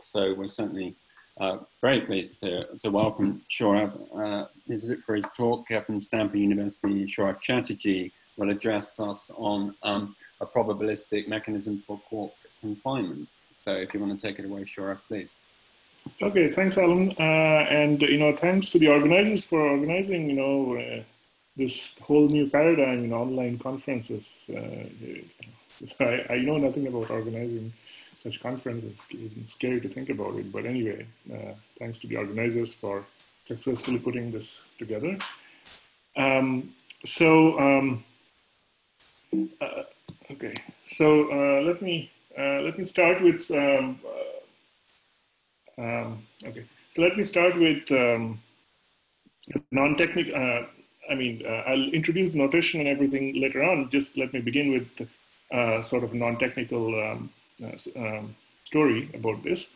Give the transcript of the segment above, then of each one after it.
So we're certainly uh, very pleased to, to welcome Sourav uh, for his talk from Stanford University. Sourav Chatterjee will address us on um, a probabilistic mechanism for quark confinement. So if you want to take it away, Sourav, please. Okay, thanks, Alan. Uh, and, you know, thanks to the organizers for organizing, you know, uh, this whole new paradigm in online conferences. Uh, I, I know nothing about organizing such conferences. It's scary to think about it. But anyway, uh, thanks to the organizers for successfully putting this together. Um, so, um, uh, okay, so uh, let me uh, let me start with um, uh, um, okay. So let me start with um, non-technical. Uh, I mean, I'll introduce notation and everything later on. Just let me begin with sort of non-technical um, uh, um, story about this.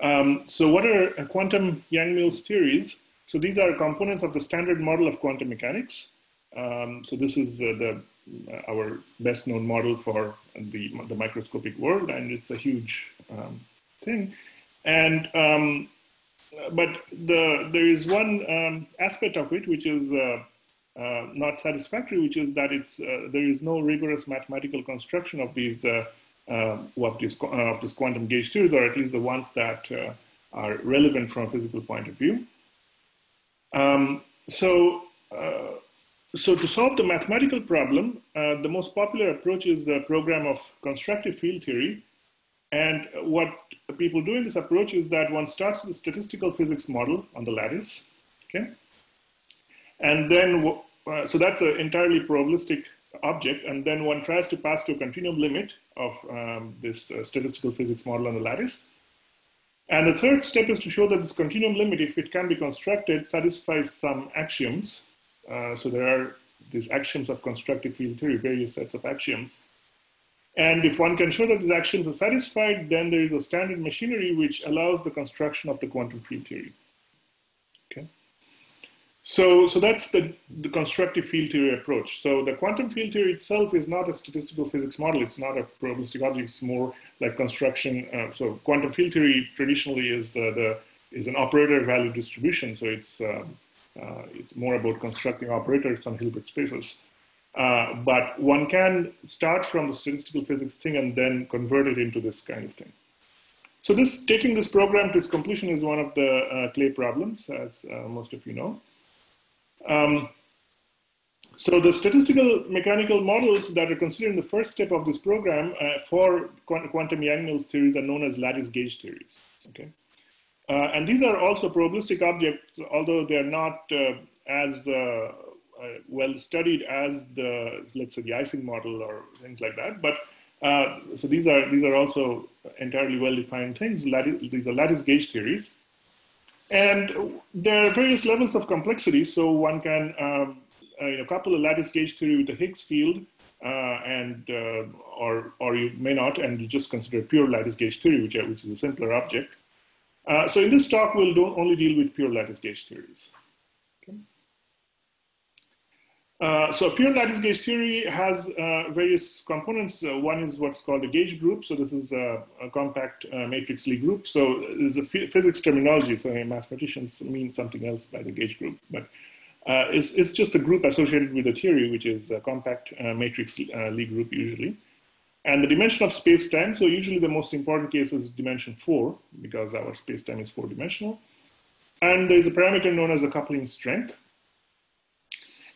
Um, so what are quantum Yang-Mills theories? So these are components of the standard model of quantum mechanics. Um, so this is uh, the uh, our best known model for the, the microscopic world, and it's a huge um, thing. And um, but the, there is one um, aspect of it which is uh, uh, not satisfactory, which is that it's uh, there is no rigorous mathematical construction of these uh, of, this, uh, of this quantum gauge theories, or at least the ones that uh, are relevant from a physical point of view. Um, so, so to solve the mathematical problem, the most popular approach is the program of constructive field theory, and what people do in this approach is that one starts with a statistical physics model on the lattice, okay? And then, uh, so that's an entirely probabilistic object, and then one tries to pass to a continuum limit of um, this uh, statistical physics model on the lattice. And the third step is to show that this continuum limit, if it can be constructed, satisfies some axioms. Uh, so there are these axioms of constructive field theory, various sets of axioms. And if one can show that these axioms are satisfied, then there is a standard machinery which allows the construction of the quantum field theory. So, so that's the, the constructive field theory approach. So the quantum field theory itself is not a statistical physics model. It's not a probabilistic object. It's more like construction. Uh, so quantum field theory traditionally is the, the is an operator value distribution. So it's um, uh, it's more about constructing operators on Hilbert spaces. Uh, but one can start from the statistical physics thing and then convert it into this kind of thing. So this taking this program to its completion is one of the uh, clay problems, as uh, most of you know. Um, so the statistical mechanical models that are considered in the first step of this program uh, for quantum Yang-Mills theories are known as lattice gauge theories. Okay, uh, and these are also probabilistic objects, although they are not uh, as uh, uh, well studied as the let's say the Ising model or things like that. But uh, so these are these are also entirely well defined things. Lattice, these are lattice gauge theories. And there are various levels of complexity. So one can um, uh, you know, couple a lattice gauge theory with a Higgs field, uh, and uh, or or you may not, and you just consider pure lattice gauge theory, which, which is a simpler object. Uh, so in this talk, we'll only deal with pure lattice gauge theories. Uh, so pure lattice gauge theory has uh, various components. Uh, one is what's called a gauge group. So this is a, a compact uh, matrix Lie group. So this is a physics terminology. So mathematicians mean something else by the gauge group, but uh, it's, it's just a group associated with a theory, which is a compact matrix Lie group usually. And the dimension of space-time, so usually the most important case is dimension four, because our space-time is four-dimensional. And there's a parameter known as the coupling strength.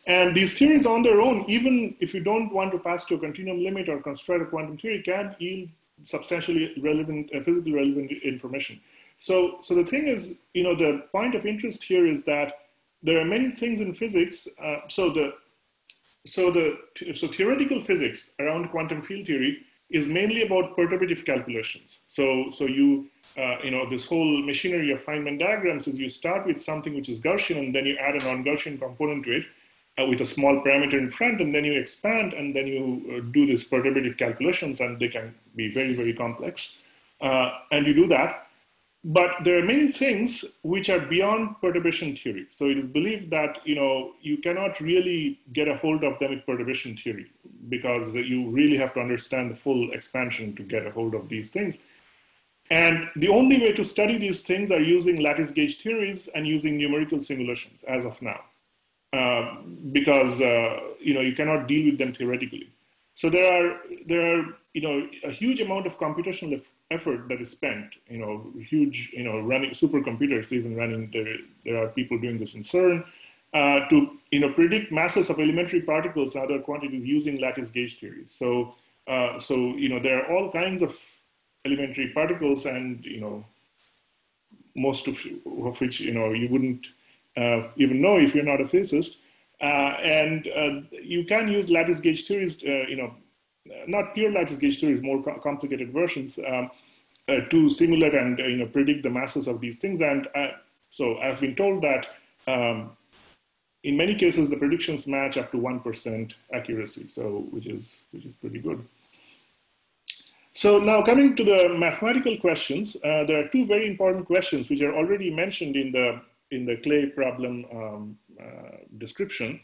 And these theories on their own, even if you don't want to pass to a continuum limit or construct a quantum theory, can yield substantially relevant, uh, physically relevant information. So, so the thing is, you know, the point of interest here is that there are many things in physics. Uh, so the, so the, so theoretical physics around quantum field theory is mainly about perturbative calculations. So, so you, uh, you know, this whole machinery of Feynman diagrams is you start with something which is Gaussian and then you add a non-Gaussian component to it uh, with a small parameter in front, and then you expand, and then you uh, do these perturbative calculations, and they can be very, very complex. Uh, and you do that. But there are many things which are beyond perturbation theory. So it is believed that you know you cannot really get a hold of them with perturbation theory because you really have to understand the full expansion to get a hold of these things. And the only way to study these things are using lattice gauge theories and using numerical simulations as of now, uh, because uh, you know you cannot deal with them theoretically. So there are there are you know a huge amount of computational effort that is spent. You know, huge you know running supercomputers even running. There there are people doing this in CERN uh, to you know predict masses of elementary particles and other quantities using lattice gauge theories. So uh, so you know there are all kinds of elementary particles, and you know most of, of which you know you wouldn't even know if you're not a physicist. Uh, and uh, you can use lattice gauge theories, uh, you know, not pure lattice gauge theories, more co complicated versions, um, to simulate and you know predict the masses of these things. And so I've been told that um, in many cases the predictions match up to one percent accuracy, so which is which is pretty good. So now coming to the mathematical questions, uh, there are two very important questions which are already mentioned in the in the clay problem um, uh, description.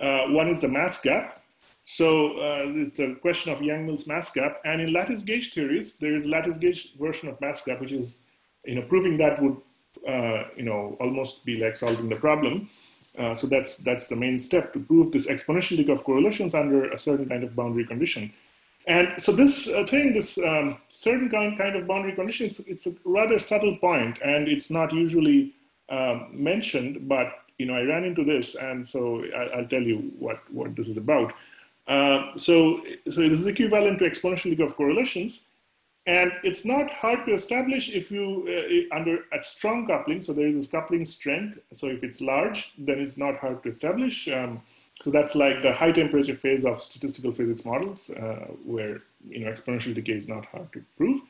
Uh, one is the mass gap. So uh, it's the question of Yang-Mills mass gap. And in lattice gauge theories, there is lattice gauge version of mass gap, which is, you know, proving that would, you know, almost be like solving the problem. Uh, so that's that's the main step to prove this exponential decay of correlations under a certain kind of boundary condition. And so this uh, thing, this um, certain kind, kind of boundary condition, it's, it's, a rather subtle point, and it's not usually um, mentioned, but you know, I ran into this, and so I, will tell you what, what this is about. Uh, so, so this is equivalent to exponential decay of correlations, and it's not hard to establish if you, uh, under at strong coupling, so there is this coupling strength, so if it's large, then it's not hard to establish. Um, so that's like the high temperature phase of statistical physics models, uh, where you know exponential decay is not hard to prove.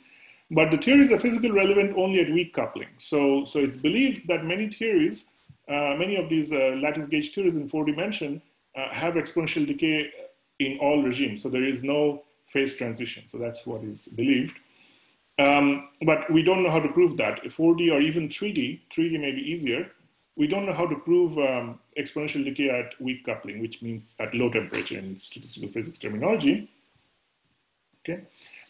But the theories are physically relevant only at weak coupling. So, so it's believed that many theories, uh, many of these uh, lattice gauge theories in four dimension uh, have exponential decay in all regimes. So there is no phase transition. So that's what is believed. Um, but we don't know how to prove that. 4D or even 3D, 3D may be easier. We don't know how to prove um, exponential decay at weak coupling, which means at low temperature in statistical physics terminology. Okay.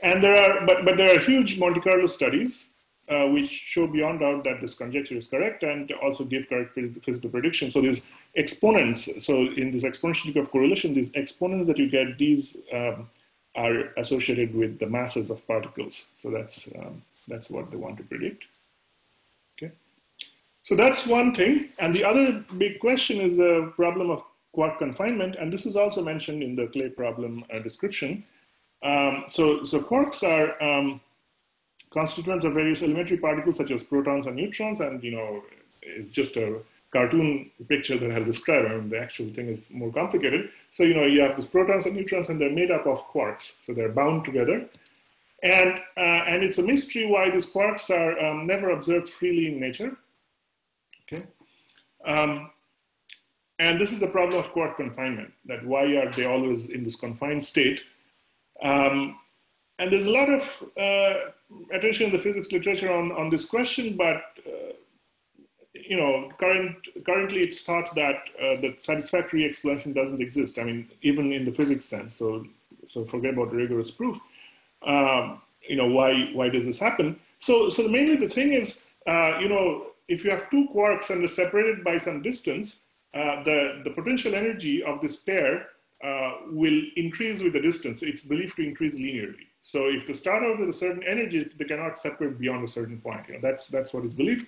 And there are, but, but there are huge Monte Carlo studies uh, which show beyond doubt that this conjecture is correct and also give correct physical prediction. So these exponents, so in this exponential of correlation, these exponents that you get, these um, are associated with the masses of particles. So that's, um, that's what they want to predict. Okay. So that's one thing. And the other big question is the problem of quark confinement. And this is also mentioned in the clay problem uh, description. Um, so, so quarks are um, constituents of various elementary particles such as protons and neutrons, and you know, it's just a cartoon picture that I'll describe. I mean, the actual thing is more complicated. So, you know, you have these protons and neutrons, and they're made up of quarks. So they're bound together. And, uh, and it's a mystery why these quarks are um, never observed freely in nature. Okay. Um, and this is the problem of quark confinement, that why are they always in this confined state? Um, and there's a lot of uh, attention in the physics literature on, on this question, but uh, you know, current, currently it's thought that uh, the satisfactory explanation doesn't exist. I mean, even in the physics sense. So, so forget about rigorous proof. Um, you know, why why does this happen? So, so mainly the thing is, uh, you know, if you have two quarks and they're separated by some distance, uh, the the potential energy of this pair uh, will increase with the distance. It's believed to increase linearly. So if they start out with a certain energy, they cannot separate beyond a certain point. You know, that's, that's what is believed.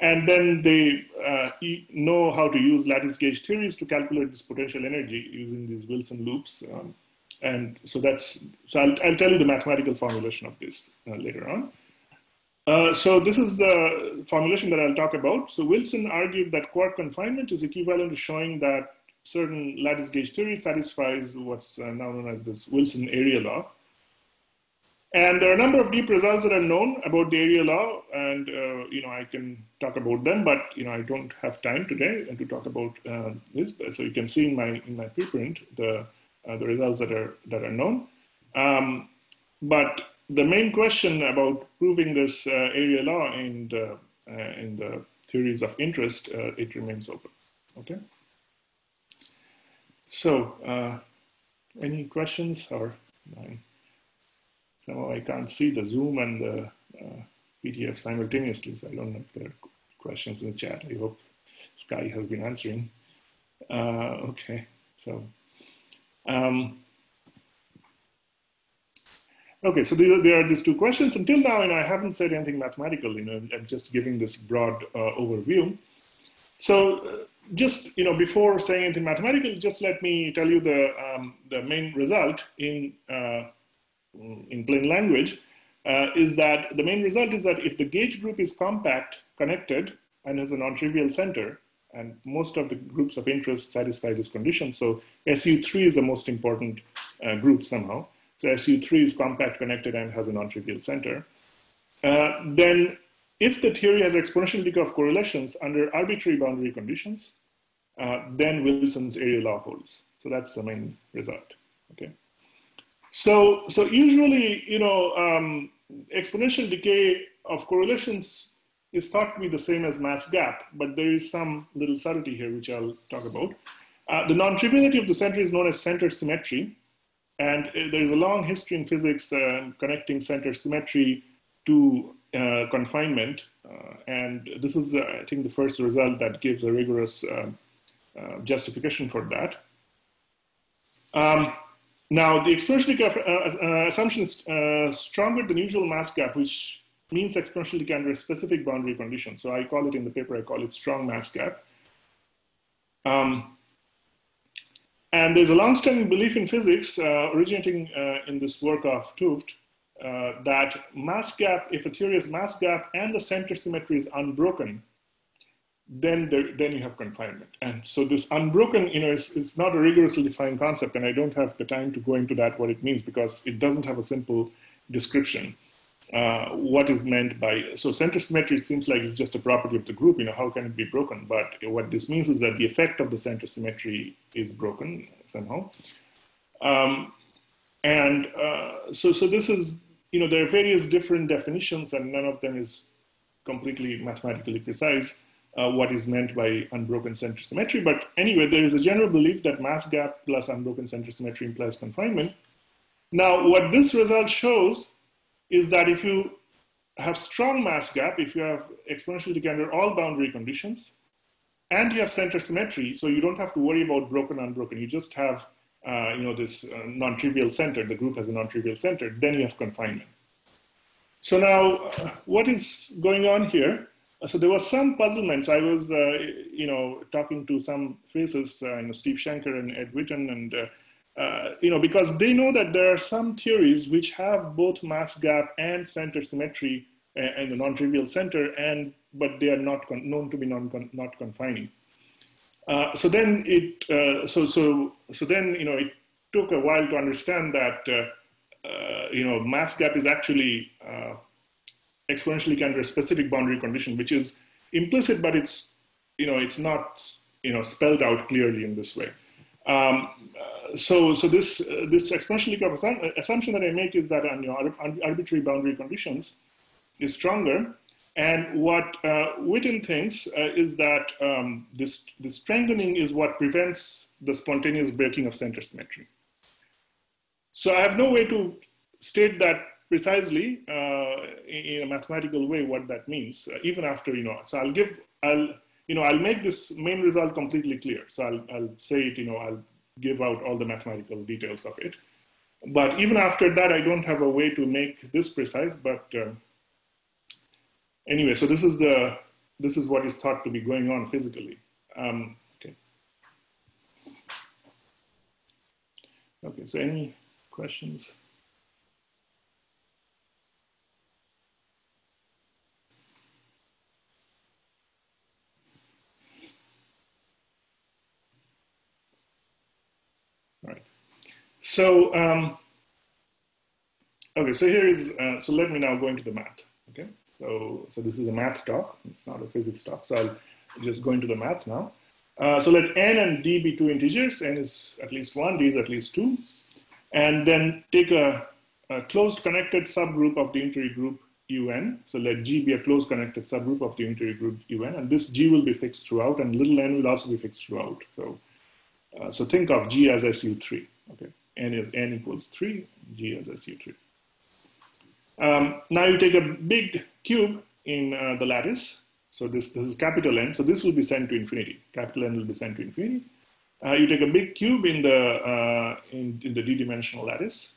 And then they uh, know how to use lattice gauge theories to calculate this potential energy using these Wilson loops. Um, and so that's, so I'll, I'll tell you the mathematical formulation of this uh, later on. Uh, so this is the formulation that I'll talk about. So Wilson argued that quark confinement is equivalent to showing that certain lattice gauge theory satisfies what's uh, now known as this Wilson area law. And there are a number of deep results that are known about the area law, and uh, you know I can talk about them, but you know I don't have time today to talk about uh, this. So you can see in my in my preprint the uh, the results that are that are known. Um, but the main question about proving this uh, area law in the uh, in the theories of interest it remains open. Okay. So, uh, any questions or somehow I can't see the Zoom and the uh, PDF simultaneously. So I don't know if there are questions in the chat. I hope Sky has been answering. Uh, okay, so. Um, Okay, so there are these two questions. Until now, know, I haven't said anything mathematical. You know, I'm just giving this broad uh, overview. So, just you know, before saying anything mathematical, just let me tell you the um, the main result in uh, in plain language uh, is that the main result is that if the gauge group is compact, connected, and has a non-trivial center, and most of the groups of interest satisfy this condition. So SU3 is the most important uh, group somehow. So SU3 is compact, connected, and has a non-trivial center. Uh, then if the theory has exponential decay of correlations under arbitrary boundary conditions, uh, then Wilson's area law holds. So that's the main result, okay? So, so usually, you know, um, exponential decay of correlations is thought to be the same as mass gap, but there is some little subtlety here, which I'll talk about. Uh, the non-triviality of the center is known as center symmetry, and uh, there's a long history in physics uh, connecting center symmetry to uh, confinement. Uh, and this is, uh, I think, the first result that gives a rigorous uh, justification for that. Um, now, the exponential decay assumption is stronger than usual mass gap, which means exponential decay under specific boundary condition. So I call it in the paper, I call it strong mass gap. Um, and there's a long-standing belief in physics, uh, originating uh, in this work of 't Hooft, uh, that mass gap, if a theory has mass gap and the center symmetry is unbroken, then there, then you have confinement. And so this unbroken, you know, is, is not a rigorously defined concept, and I don't have the time to go into that what it means because it doesn't have a simple description. Uh, what is meant by so center symmetry seems like it's just a property of the group you know how can it be broken but what this means is that the effect of the center symmetry is broken somehow um, and uh, so so this is you know there are various different definitions and none of them is completely mathematically precise uh, what is meant by unbroken center symmetry but anyway there is a general belief that mass gap plus unbroken center symmetry implies confinement now what this result shows is that if you have strong mass gap, if you have exponential decay under all boundary conditions, and you have center symmetry, so you don't have to worry about broken, unbroken. You just have, uh, you know, this uh, non-trivial center. The group has a non-trivial center. Then you have confinement. So now, uh, what is going on here? So there was some puzzlement. I was, uh, you know, talking to some faces, uh, you know, Steve Shenker and Ed Witten, and uh, uh, you know, because they know that there are some theories which have both mass gap and center symmetry and the non-trivial center, and but they are not known to be non not confining. Uh, so then it uh, so so so then you know it took a while to understand that uh, uh, you know mass gap is actually exponentially under a specific boundary condition, which is implicit, but it's you know it's not you know spelled out clearly in this way. Um, so, so this uh, this exponential decay assumption that I make is that on you know, arbitrary boundary conditions is stronger. And what uh, Witten thinks uh, is that um, this, this strengthening is what prevents the spontaneous breaking of center symmetry. So I have no way to state that precisely uh, in, a mathematical way what that means, uh, even after, you know, so I'll give, I'll, you know, I'll make this main result completely clear. So I'll, I'll say it, you know, I'll give out all the mathematical details of it. But even after that, I don't have a way to make this precise. But uh, anyway, so this is the this is what is thought to be going on physically. Um, okay. Okay. So any questions? So, um, okay, so here is, uh, so let me now go into the math? So, so this is a math talk, it's not a physics talk, so I'll just go into the math now. Uh, so let n and d be two integers, n is at least one, d is at least two, and then take a, a closed connected subgroup of the unitary group un. So let G be a closed connected subgroup of the unitary group un, and this G will be fixed throughout, and little n will also be fixed throughout. So, uh, so think of G as SU3, okay? n is n equals 3, g as SU3. Um, now you take a big cube in uh, the lattice. So this, this is capital N. So this will be sent to infinity. Capital N will be sent to infinity. Uh, you take a big cube in the, uh, in, in the d-dimensional lattice.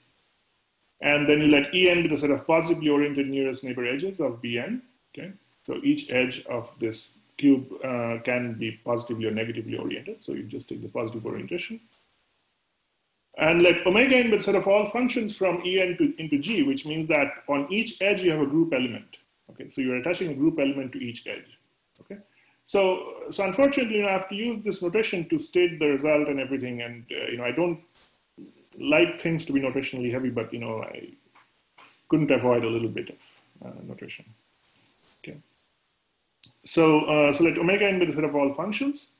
And then you let En be the set of positively oriented nearest neighbor edges of Bn. Okay. So each edge of this cube uh, can be positively or negatively oriented. So you just take the positive orientation. And let omega the set of all functions from En to, into G, which means that on each edge you have a group element. Okay, so you're attaching a group element to each edge. Okay, so so unfortunately, you know, I have to use this notation to state the result and everything. And uh, you know, I don't like things to be notationally heavy, but you know, I couldn't avoid a little bit of uh, notation. Okay. So uh, so let omega be the set of all functions.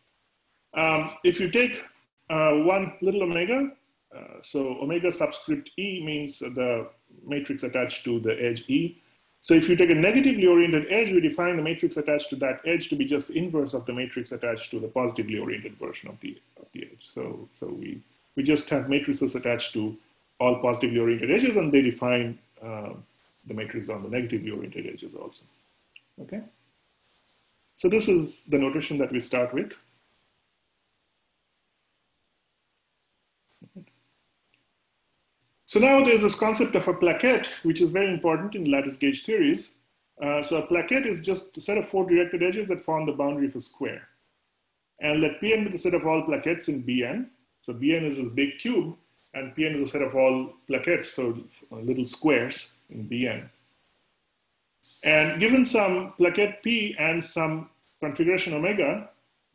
Um, if you take uh, one little omega, uh, so omega subscript e means the matrix attached to the edge e. So if you take a negatively oriented edge, we define the matrix attached to that edge to be just the inverse of the matrix attached to the positively oriented version of the, of the edge. So, so we, we just have matrices attached to all positively oriented edges and they define uh, the matrix on the negatively oriented edges also. Okay? So this is the notation that we start with. So now there's this concept of a plaquette, which is very important in lattice gauge theories. Uh, so a plaquette is just a set of four directed edges that form the boundary of a square. And let Pn be the set of all plaquettes in Bn. So Bn is this big cube, and Pn is a set of all plaquettes, so little squares in Bn. And given some plaquette P and some configuration omega,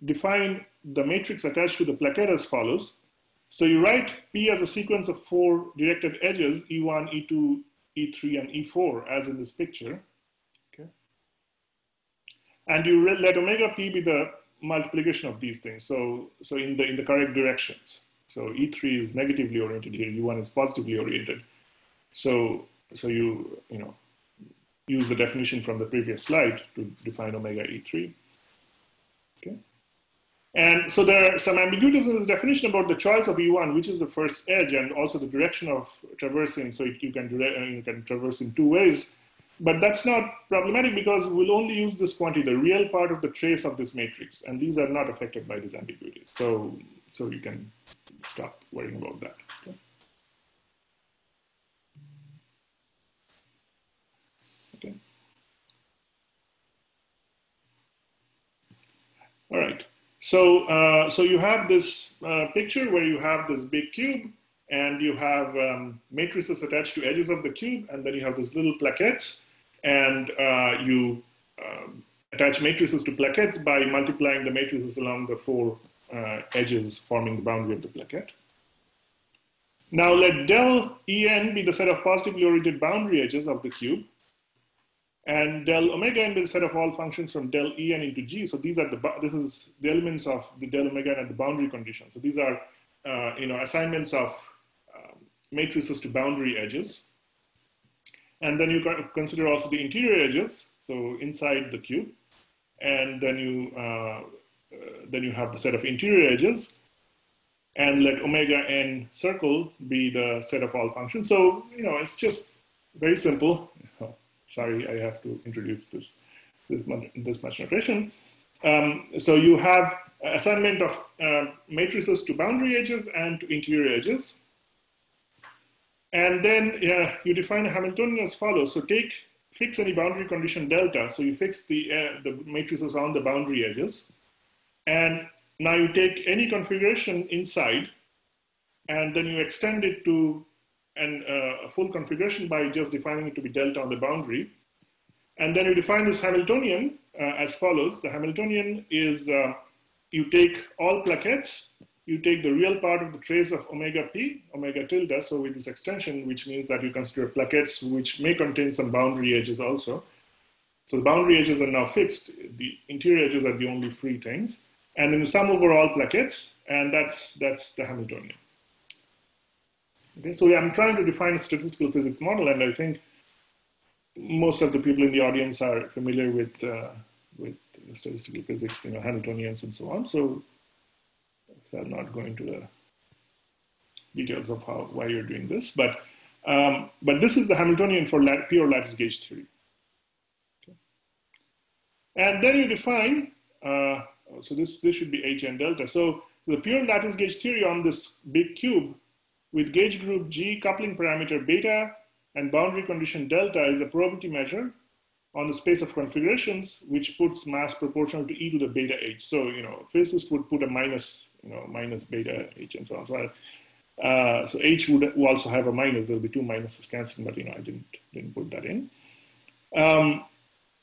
define the matrix attached to the plaquette as follows. So you write P as a sequence of four directed edges, E1, E2, E3, and E4, as in this picture. Okay. And you let omega P be the multiplication of these things. So, so in, the, in the correct directions. So E3 is negatively oriented here, E1 is positively oriented. So, so you, you know, use the definition from the previous slide to define omega E3. And so there are some ambiguities in this definition about the choice of E1, which is the first edge, and also the direction of traversing. So you can, uh, you can traverse in two ways. But that's not problematic because we'll only use this quantity, the real part of the trace of this matrix, and these are not affected by this ambiguity. So, so you can stop worrying about that. Okay. okay. All right. So, uh, so you have this uh, picture where you have this big cube and you have um, matrices attached to edges of the cube, and then you have these little plaquettes, and uh, you um, attach matrices to plaquettes by multiplying the matrices along the four uh, edges forming the boundary of the plaquette. Now let del En be the set of positively oriented boundary edges of the cube, and del omega n the set of all functions from del en into g. So these are the this is the elements of the del omega n at the boundary condition. So these are uh, you know assignments of um, matrices to boundary edges. And then you consider also the interior edges, so inside the cube. And then you uh, uh, then you have the set of interior edges, and let omega n circle be the set of all functions. So you know it's just very simple sorry, I have to introduce this, this, much, this much notation. Um, so you have assignment of uh, matrices to boundary edges and to interior edges. And then you define a Hamiltonian as follows. So take, fix any boundary condition delta. So you fix the, uh, the matrices on the boundary edges. And now you take any configuration inside and then you extend it to and uh, a full configuration by just defining it to be delta on the boundary. And then you define this Hamiltonian uh, as follows. The Hamiltonian is uh, you take all plaquettes, you take the real part of the trace of omega p, omega tilde, so with this extension, which means that you consider plaquettes which may contain some boundary edges also. So the boundary edges are now fixed. The interior edges are the only free things. And then you sum over all plaquettes, and that's, that's the Hamiltonian. Okay, so I'm trying to define a statistical physics model, and I think most of the people in the audience are familiar with uh, with statistical physics, you know, Hamiltonians and so on. So, I'm not going into the details of how why you're doing this, but Um, but this is the Hamiltonian for pure lattice gauge theory. Okay. And then you define, uh, so this, this should be H and delta. So the pure lattice gauge theory on this big cube with gauge group G, coupling parameter beta, and boundary condition delta is the probability measure on the space of configurations, which puts mass proportional to e to the beta h. So, you know, physicists would put a minus, you know, minus beta h and so on. So, uh, so h would also have a minus. There'll be two minuses canceling, but you know, I didn't didn't put that in. Um,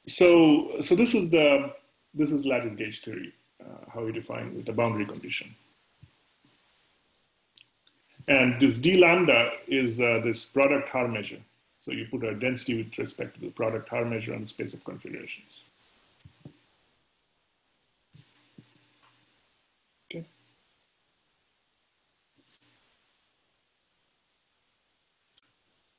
so, so this is the this is lattice gauge theory, uh, how we define with the boundary condition. And this d lambda is uh, this product Haar measure. So you put a density with respect to the product Haar measure on the space of configurations. Okay.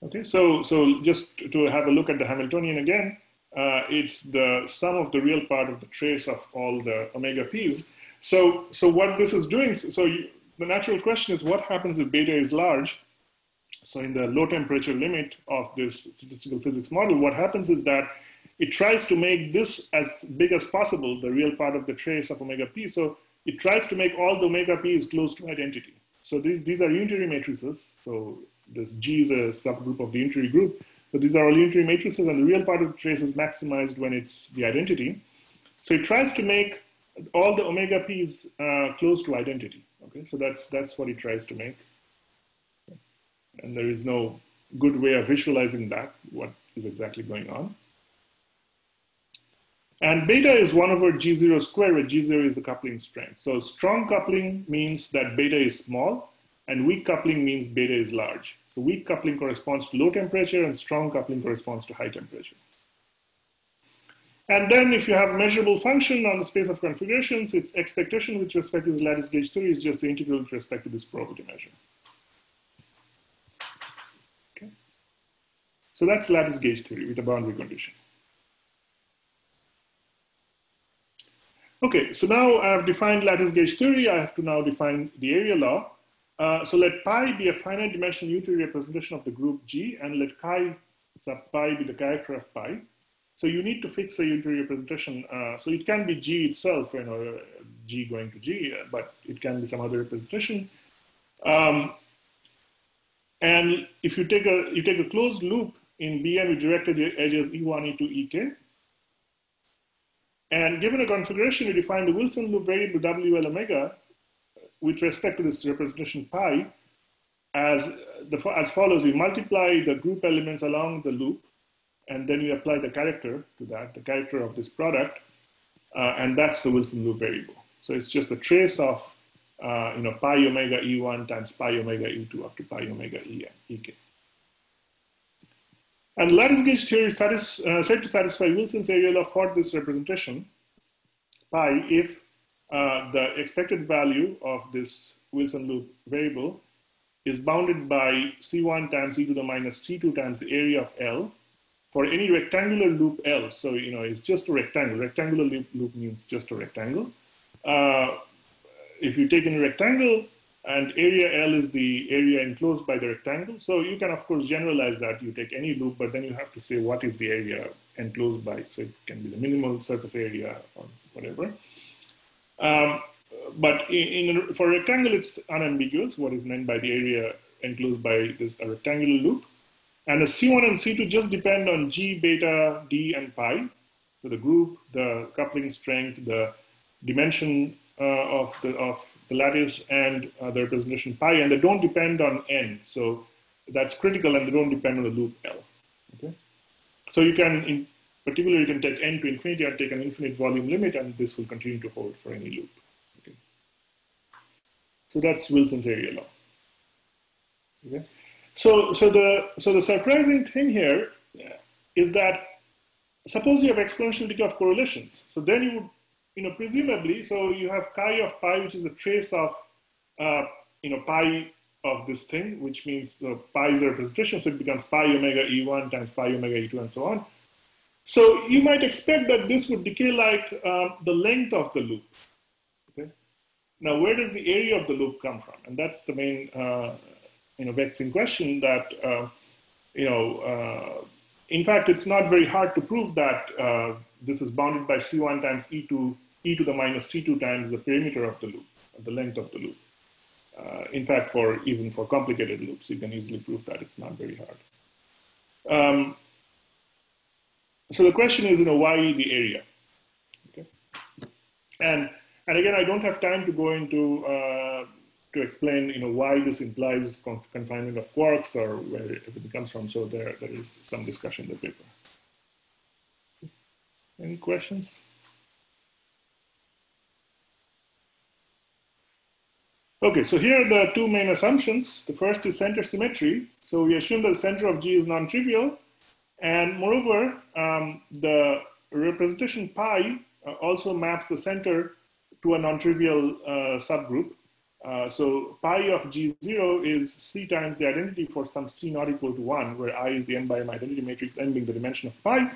Okay, so, so just to have a look at the Hamiltonian again, uh, it's the sum of the real part of the trace of all the omega p's. So, so what this is doing, so you, the natural question is what happens if beta is large? So in the low temperature limit of this statistical physics model, what happens is that it tries to make this as big as possible, the real part of the trace of omega p. So it tries to make all the omega p's close to identity. So these, these are unitary matrices. So this G is a subgroup of the unitary group. But these are all unitary matrices, and the real part of the trace is maximized when it's the identity. So it tries to make all the omega p's uh, close to identity. Okay, so that's that's what he tries to make, and there is no good way of visualizing that what is exactly going on. And beta is 1 over G0 squared, where G0 is the coupling strength. So strong coupling means that beta is small, and weak coupling means beta is large. So weak coupling corresponds to low temperature, and strong coupling corresponds to high temperature. And then if you have measurable function on the space of configurations, its expectation with respect to the lattice gauge theory is just the integral with respect to this probability measure. Okay. So that's lattice gauge theory with a boundary condition. Okay, so now I've defined lattice gauge theory. I have to now define the area law. Uh, so let pi be a finite dimensional unitary representation of the group G, and let chi sub pi be the character of pi. So you need to fix a unitary representation. Uh, so it can be G itself, you know, G going to G, uh, but it can be some other representation. Um, and if you take a you take a closed loop in Bn with directed edges E1, E2, Ek, and given a configuration, you define the Wilson loop variable WL omega with respect to this representation pi as, the, as follows. We multiply the group elements along the loop and then you apply the character to that, the character of this product, uh, and that's the Wilson loop variable. So it's just a trace of uh, you know pi omega e1 times pi omega e2 up to pi omega e ek. And lattice gauge theory is satis uh, said to satisfy Wilson's area law for this representation pi if uh, the expected value of this Wilson loop variable is bounded by C1 times e to the minus C2 times the area of L for any rectangular loop L, so you know it's just a rectangle. Rectangular loop, loop means just a rectangle. Uh, if you take any rectangle and area L is the area enclosed by the rectangle, so you can of course generalize that. You take any loop, but then you have to say what is the area enclosed by. So it can be the minimal surface area or whatever. Um, but in, in, for a rectangle, it's unambiguous what is meant by the area enclosed by this a rectangular loop. And the C1 and C2 just depend on G, beta, D, and pi. So the group, the coupling strength, the dimension uh, of, the, of the lattice, and uh, the representation pi, and they don't depend on n. So that's critical, and they don't depend on the loop L. Okay. So you can, in particular, you can take n to infinity and take an infinite volume limit, and this will continue to hold for any loop. Okay. So that's Wilson's area law. Okay. So, so, the, so the surprising thing here is that suppose you have exponential decay of correlations. So then you would, you know, presumably, so you have chi of pi, which is a trace of, uh, you know, pi of this thing, which means uh, pi is a representation, so it becomes pi omega e1 times pi omega e2 and so on. So you might expect that this would decay like um, the length of the loop. Okay. Now, where does the area of the loop come from? And that's the main uh, you know, vexing question that uh, you know, uh, in fact, it's not very hard to prove that uh, this is bounded by C1 times E to e to the minus C2 times the perimeter of the loop, the length of the loop. Uh, in fact, for even for complicated loops, you can easily prove that it's not very hard. Um, so the question is, you know, why the area? Okay, and and again, I don't have time to go into uh, to explain, you know, why this implies confinement of quarks or where it comes from. So there, there is some discussion in the paper. Any questions? Okay, so here are the two main assumptions. The first is center symmetry. So we assume that the center of G is non-trivial. And moreover, um, the representation pi uh, also maps the center to a non-trivial uh, subgroup. Uh, so pi of G0 is C times the identity for some C not equal to 1, where I is the n by m identity matrix, n being the dimension of pi.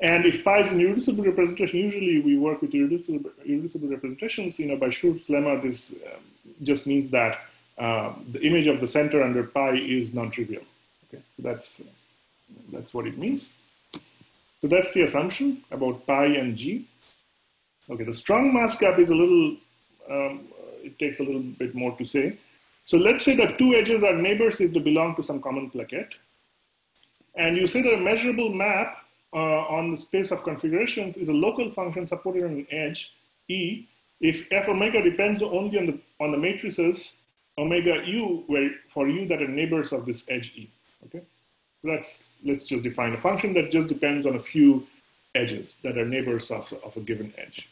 And if pi is an irreducible representation, usually we work with irreducible, irreducible representations. You know, by Schur's lemma, this um, just means that uh, the image of the center under pi is non-trivial. Okay, so that's that's what it means. So that's the assumption about pi and g. Okay, the strong mass gap is a little. Um, it takes a little bit more to say. So let's say that two edges are neighbors if they belong to some common plaquette. And you say that a measurable map uh, on the space of configurations is a local function supported on an edge, E, if f omega depends only on the, on the matrices omega u where, for u that are neighbors of this edge E. Okay, so let's, let's just define a function that just depends on a few edges that are neighbors of, of a given edge.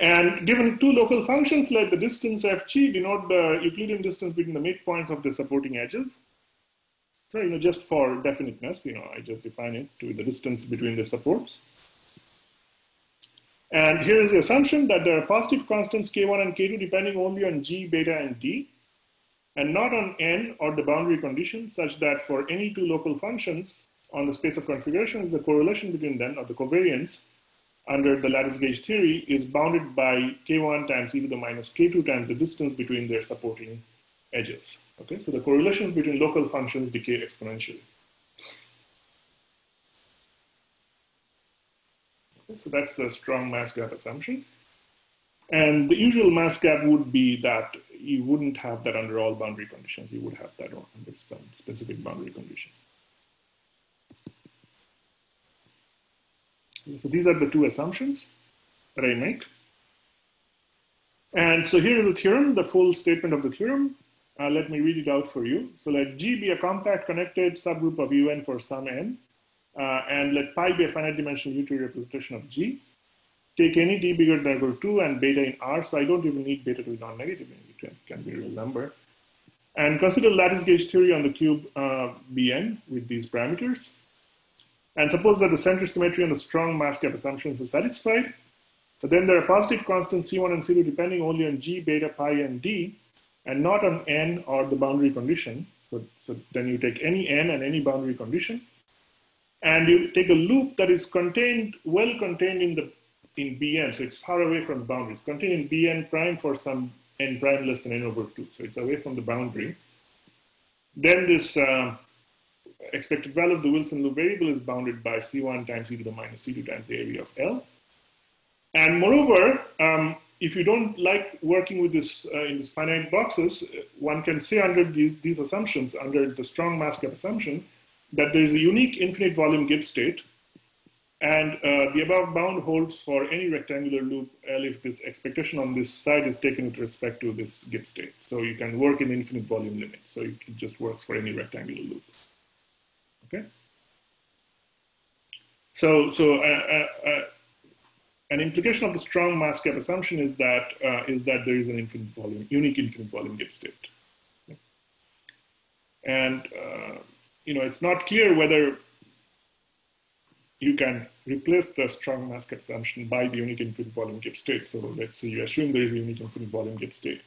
And given two local functions, let the distance fg denote the Euclidean distance between the midpoints of the supporting edges. So, you know, just for definiteness, you know, I just define it to the distance between the supports. And here is the assumption that there are positive constants k1 and k2 depending only on g, beta, and d, and not on n or the boundary condition, such that for any two local functions on the space of configurations, the correlation between them, or the covariance, under the lattice gauge theory is bounded by k1 times e to the minus k2 times the distance between their supporting edges. Okay, so the correlations between local functions decay exponentially. So that's the strong mass gap assumption. And the usual mass gap would be that you wouldn't have that under all boundary conditions. You would have that under some specific boundary condition. So these are the two assumptions that I make. And so here is the theorem, the full statement of the theorem. Uh, let me read it out for you. So let G be a compact connected subgroup of UN for some n. Uh, and let pi be a finite dimensional unitary representation of G. Take any d bigger than or equal to 2 and beta in R, so I don't even need beta to be non-negative, it can, can be a real number. And consider lattice gauge theory on the cube uh, Bn with these parameters. And suppose that the center symmetry and the strong mass gap assumptions are satisfied. But then there are positive constants C1 and C2 depending only on G, beta, pi, and D, and not on N or the boundary condition. So, so then you take any N and any boundary condition, and you take a loop that is contained, well contained in the in Bn, so it's far away from the boundary. It's contained in Bn prime for some n prime less than n over 2, so it's away from the boundary. Then this uh, expected value of the Wilson loop variable is bounded by C1 times e to the minus C2 times the area of L. And moreover, um, if you don't like working with this uh, in these finite boxes, one can say under these, these assumptions, under the strong mass gap assumption, that there is a unique infinite volume Gibbs state. And uh, the above bound holds for any rectangular loop L if this expectation on this side is taken with respect to this Gibbs state. So you can work in infinite volume limit. So it just works for any rectangular loop. Okay. So, so uh, uh, uh, an implication of the strong mass gap assumption is that uh, is that there is an infinite volume, unique infinite volume Gibbs state. And uh, you know, it's not clear whether you can replace the strong mass gap assumption by the unique infinite volume Gibbs state. So let's say you assume there is a unique infinite volume Gibbs state.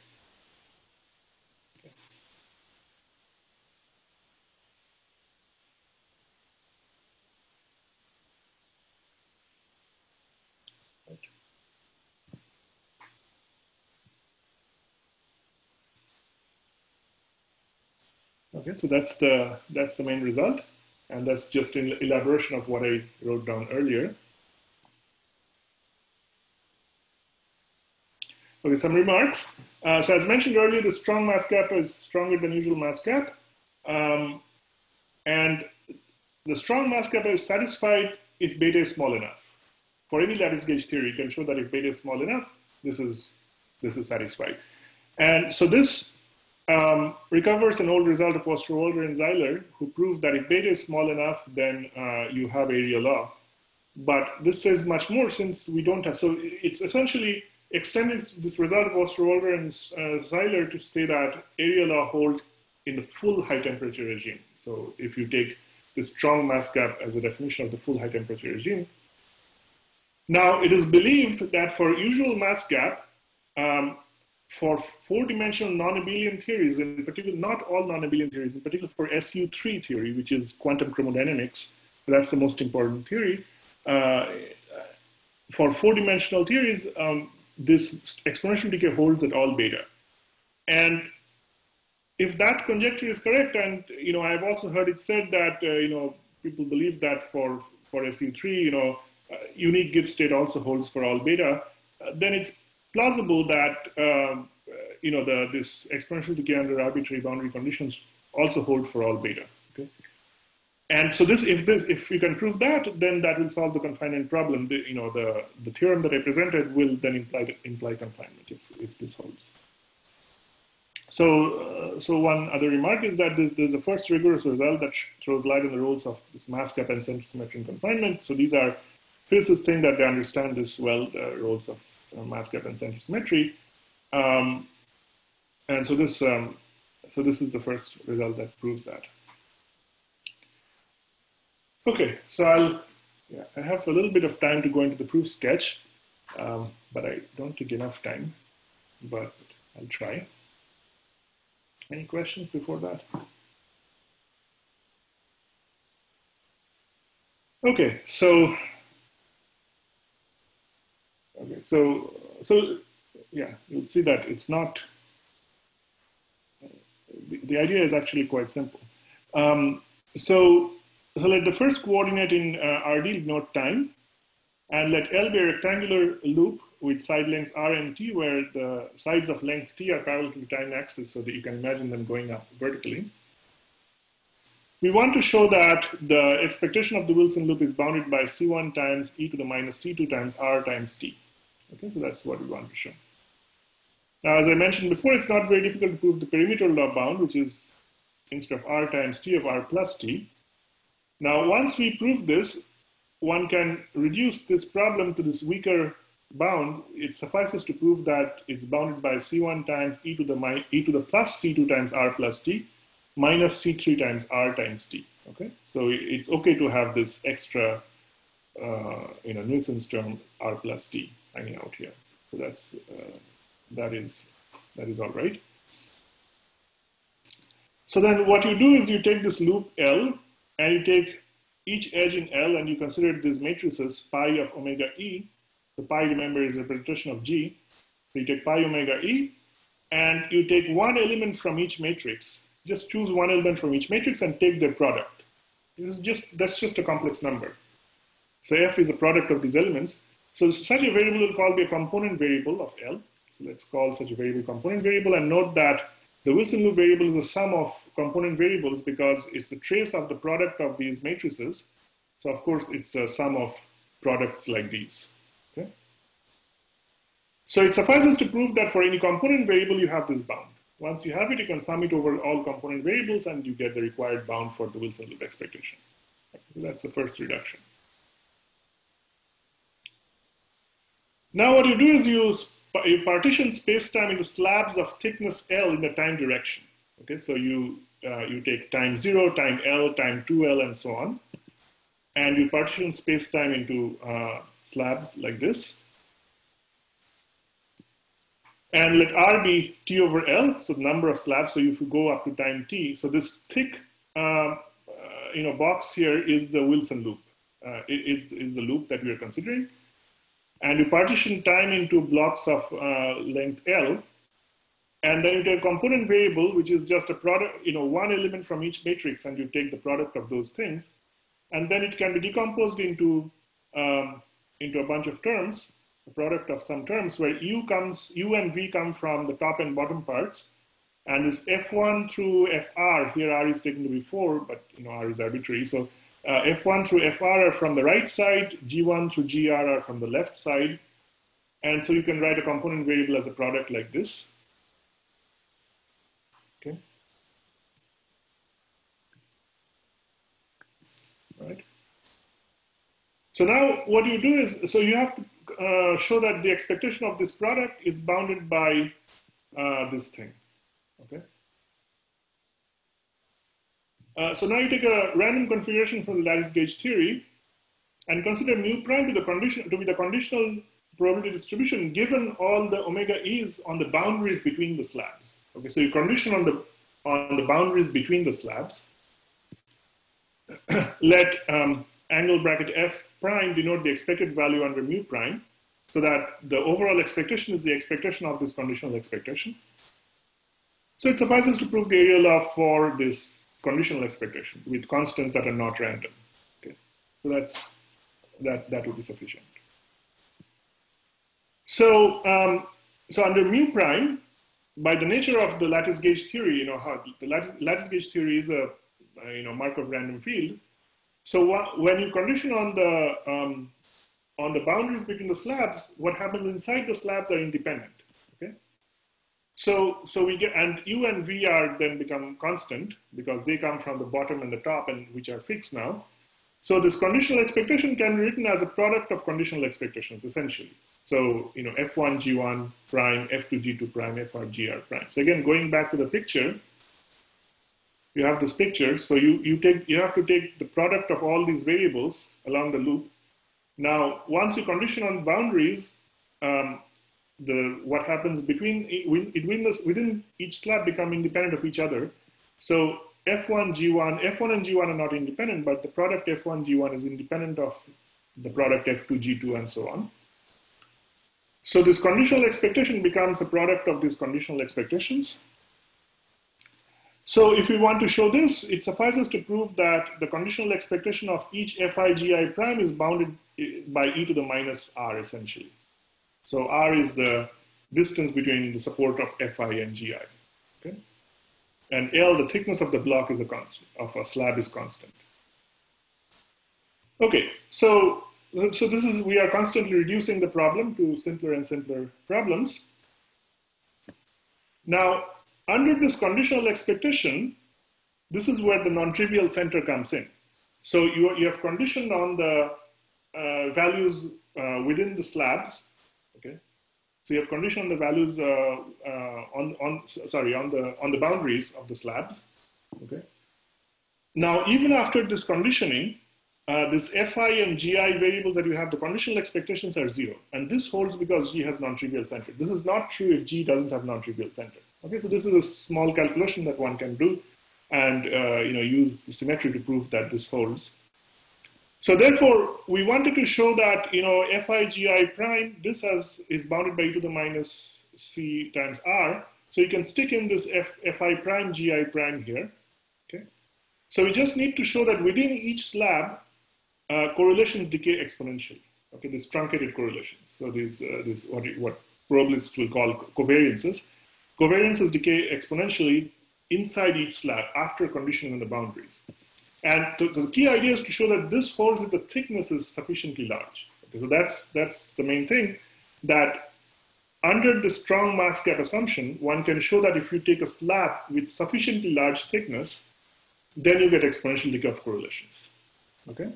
Okay, so that's the that's the main result, and that's just an elaboration of what I wrote down earlier. Okay, some remarks. Uh, so as mentioned earlier, the strong mass gap is stronger than usual mass gap. Um, and the strong mass gap is satisfied if beta is small enough. For any lattice gauge theory, you can show that if beta is small enough, this is, this is satisfied. And so this um, recovers an old result of Osterwalder and Seiler, who proved that if beta is small enough, then uh, you have area law. But this says much more since we don't have, so it's essentially extended this result of Osterwalder and uh, Seiler to say that area law holds in the full high temperature regime. So if you take the strong mass gap as a definition of the full high temperature regime. Now, it is believed that for usual mass gap, um, for four-dimensional non-abelian theories, in particular, not all non-abelian theories, in particular for SU3 theory, which is quantum chromodynamics, that's the most important theory. Uh, for four-dimensional theories, um, this exponential decay holds at all beta. And if that conjecture is correct, and you know, I've also heard it said that uh, you know people believe that for for SU3, you know, uh, unique Gibbs state also holds for all beta, uh, then it's plausible that uh, you know the this exponential decay under arbitrary boundary conditions also hold for all beta. Okay, and so this if this if we can prove that, then that will solve the confinement problem. The, you know, the the theorem that I presented will then imply imply confinement if if this holds. So, uh, so one other remark is that there's, there's a first rigorous result that throws light on the roles of this mass gap and center symmetry and confinement. So these are physicists think that they understand this well, the roles of mass gap and center symmetry. Um, and so this, um, so this is the first result that proves that. Okay, so I'll, yeah, I have a little bit of time to go into the proof sketch, um, but I don't take enough time, but I'll try. Any questions before that? Okay, so okay, so so yeah, you'll see that it's not. The, the idea is actually quite simple. Um, so so let the first coordinate in uh, RD denote time, and let L be a rectangular loop with side lengths r and t, where the sides of length t are parallel to the time axis so that you can imagine them going up vertically. We want to show that the expectation of the Wilson loop is bounded by C1 times e to the minus C2 times r times t. Okay, so that's what we want to show. Now, as I mentioned before, it's not very difficult to prove the perimeter law bound, which is instead of r times t of r plus t. Now, once we prove this, one can reduce this problem to this weaker bound, it suffices to prove that it's bounded by C1 times e to the e to the plus C2 times r plus t minus C3 times r times t. Okay, so it's okay to have this extra, uh, you know, nuisance term r plus t hanging out here. So that's uh, that is that is all right. So then what you do is you take this loop L and you take each edge in L and you consider these matrices pi of omega e the pi, remember, is a representation of G. So you take pi omega E, and you take one element from each matrix. Just choose one element from each matrix and take their product. It's just, that's just a complex number. So F is a product of these elements. So such a variable will call be a component variable of L. So let's call such a variable component variable and note that the Wilson loop variable is a sum of component variables because it's the trace of the product of these matrices. So of course it's a sum of products like these. So it suffices to prove that for any component variable, you have this bound. Once you have it, you can sum it over all component variables and you get the required bound for the Wilson loop expectation. That's the first reduction. Now what you do is you, you partition space-time into slabs of thickness L in the time direction. Okay, so you, uh, you take time zero, time L, time 2L, and so on. And you partition space-time into uh, slabs like this. And let R be T over L, so the number of slabs. So if you go up to time T, so this thick uh, uh, you know, box here is the Wilson loop. Uh, is, is the loop that we are considering. And you partition time into blocks of uh, length L. And then you take a component variable, which is just a product, you know, one element from each matrix, and you take the product of those things. And then it can be decomposed into, um, into a bunch of terms, a product of some terms where U comes, U and V come from the top and bottom parts. And this F1 through FR, here R is taken to be four, but you know, R is arbitrary. So uh, F1 through FR are from the right side, G1 through GR are from the left side. And so you can write a component variable as a product like this. Okay. Right. So now what you do is, so you have to uh, show that the expectation of this product is bounded by uh, this thing. Okay. Uh, so now you take a random configuration from the lattice gauge theory and consider mu prime to, the condition, to be the conditional probability distribution given all the omega e's on the boundaries between the slabs. Okay, so you condition on the, on the boundaries between the slabs. Let um, angle bracket f prime denote the expected value under mu prime so that the overall expectation is the expectation of this conditional expectation. So it suffices to prove the area law for this conditional expectation with constants that are not random. Okay, so that's that that would be sufficient. So um, so under mu prime, by the nature of the lattice gauge theory, you know how the lattice, lattice gauge theory is a you know Markov random field. So what, when you condition on the um, on the boundaries between the slabs, what happens inside the slabs are independent. So, so we get, and U and V are then become constant because they come from the bottom and the top and which are fixed now. So this conditional expectation can be written as a product of conditional expectations essentially. So, you know, F1 G1 prime, F2 G2 prime, FR GR prime. So again, going back to the picture, you have this picture. So you, you take, you have to take the product of all these variables along the loop. Now, once you condition on boundaries, um, the what happens between within, this, within each slab become independent of each other. So F1, G1, F1 and G1 are not independent, but the product F1, G1 is independent of the product F2, G2, and so on. So this conditional expectation becomes a product of these conditional expectations. So if we want to show this, it suffices to prove that the conditional expectation of each Fi, Gi prime is bounded eh, by e to the minus r, essentially. So R is the distance between the support of Fi and Gi. Okay? And L, the thickness of the block is a constant, of a slab is constant. Okay, so, so this is, we are constantly reducing the problem to simpler and simpler problems. Now, under this conditional expectation, this is where the non-trivial center comes in. So you, you have conditioned on the uh, values uh, within the slabs so you have conditioned the values uh, uh, on, on, sorry, on the, on the boundaries of the slabs, okay? Now, even after this conditioning, uh, this Fi and Gi variables that you have, the conditional expectations are zero. And this holds because G has non-trivial center. This is not true if G doesn't have non-trivial center. Okay, so this is a small calculation that one can do and uh, you know, use the symmetry to prove that this holds. So therefore, we wanted to show that, you know, Fi prime, this has, is bounded by e to the minus c times r. So you can stick in this F, Fi prime Gi prime here, okay? So we just need to show that within each slab, uh, correlations decay exponentially, okay? These truncated correlations. So these, uh, these what, what probabilists will call covariances. Covariances decay exponentially inside each slab after conditioning on the boundaries. And to, the key idea is to show that this holds if the thickness is sufficiently large. Okay, so that's, that's the main thing, that under the strong mass gap assumption, one can show that if you take a slab with sufficiently large thickness, then you get exponential decay of correlations. Okay?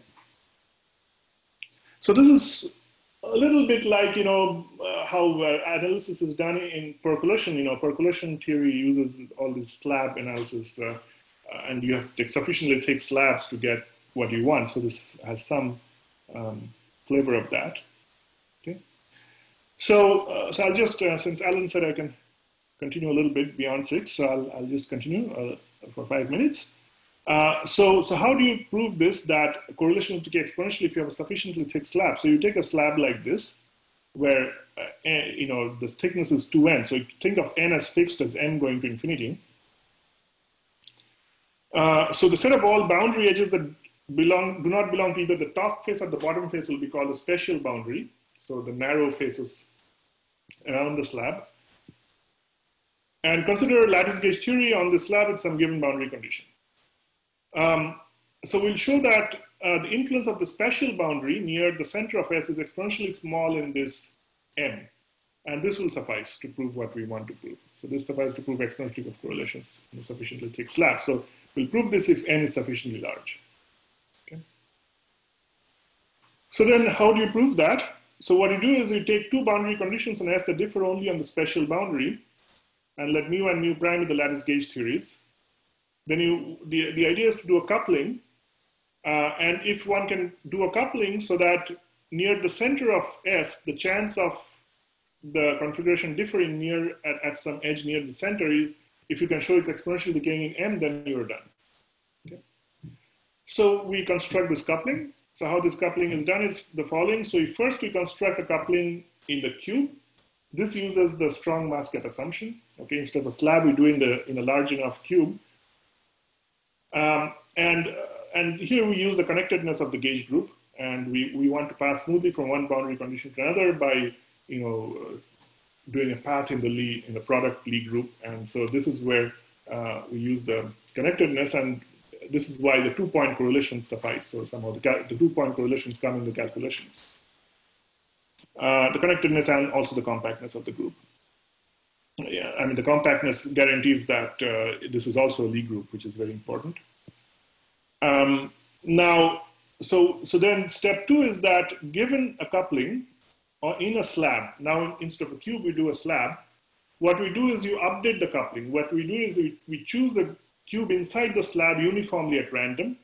So this is a little bit like, you know, uh, how uh, analysis is done in percolation. You know, percolation theory uses all this slab analysis uh, and you have to sufficiently thick slabs to get what you want. So this has some um, flavor of that. Okay. So, uh, so I'll just, uh, since Alan said I can continue a little bit beyond six, so I'll, I'll just continue uh, for five minutes. Uh, so, so how do you prove this, that correlations decay exponentially if you have a sufficiently thick slab? So you take a slab like this, where uh, you know the thickness is 2n. So think of n as fixed as n going to infinity. Uh, so the set of all boundary edges that belong do not belong to either the top face or the bottom face will be called a special boundary. So the narrow faces around the slab. And consider lattice gauge theory on the slab with some given boundary condition. Um, so we'll show that uh, the influence of the special boundary near the center of S is exponentially small in this M. And this will suffice to prove what we want to prove. So this suffices to prove exponentially of correlations in a sufficiently thick slab. So we'll prove this if N is sufficiently large. Okay. So then how do you prove that? So what you do is you take two boundary conditions on S that differ only on the special boundary and let mu and mu prime be the lattice gauge theories. Then you, the, the idea is to do a coupling uh, and if one can do a coupling so that near the center of S, the chance of the configuration differing near at, at some edge near the center, if you can show it's exponentially decaying in M, then you're done. Okay. So we construct this coupling. So how this coupling is done is the following. So first we construct a coupling in the cube. This uses the strong mass gap assumption. Okay, instead of a slab, we do in the in a large enough cube. Um, and and here we use the connectedness of the gauge group, and we, we want to pass smoothly from one boundary condition to another by, you know, doing a path in the Lie, in the product Lie group. And so this is where uh, we use the connectedness, and this is why the two-point correlations suffice. So somehow the, the two-point correlations come in the calculations. Uh, the connectedness and also the compactness of the group. Yeah, I mean, the compactness guarantees that uh, this is also a Lie group, which is very important. Um, now, so, so then step two is that given a coupling or in a slab, now instead of a cube, we do a slab. What we do is you update the coupling. What we do is we, we choose a cube inside the slab uniformly at random,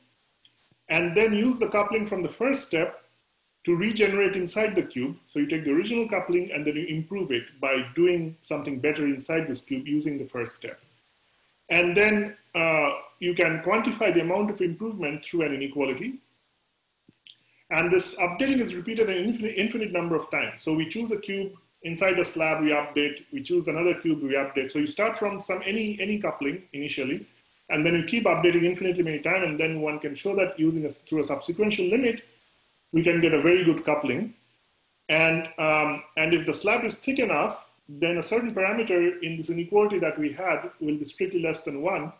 and then use the coupling from the first step to regenerate inside the cube. So you take the original coupling and then you improve it by doing something better inside this cube using the first step. And then uh, you can quantify the amount of improvement through an inequality. And this updating is repeated an infinite, infinite number of times. So we choose a cube inside a slab, we update. We choose another cube, we update. So you start from some any any coupling initially, and then you keep updating infinitely many times, and then one can show that using a, through a subsequential limit, we can get a very good coupling. And um, and if the slab is thick enough, then a certain parameter in this inequality that we had will be strictly less than one,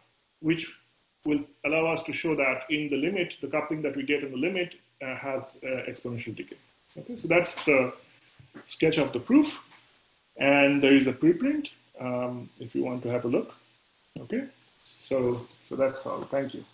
which will allow us to show that in the limit, the coupling that we get in the limit has uh, exponential decay. Okay, so that's the sketch of the proof. And there is a preprint um, if you want to have a look. Okay, so, so that's all. Thank you.